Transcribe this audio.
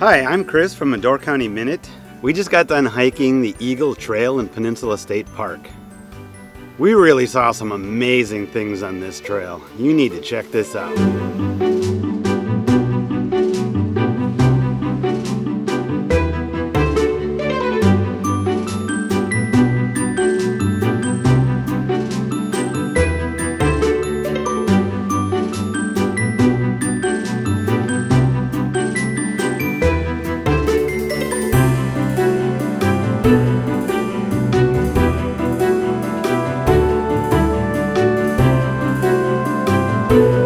Hi, I'm Chris from A Door County Minute. We just got done hiking the Eagle Trail in Peninsula State Park. We really saw some amazing things on this trail. You need to check this out. you.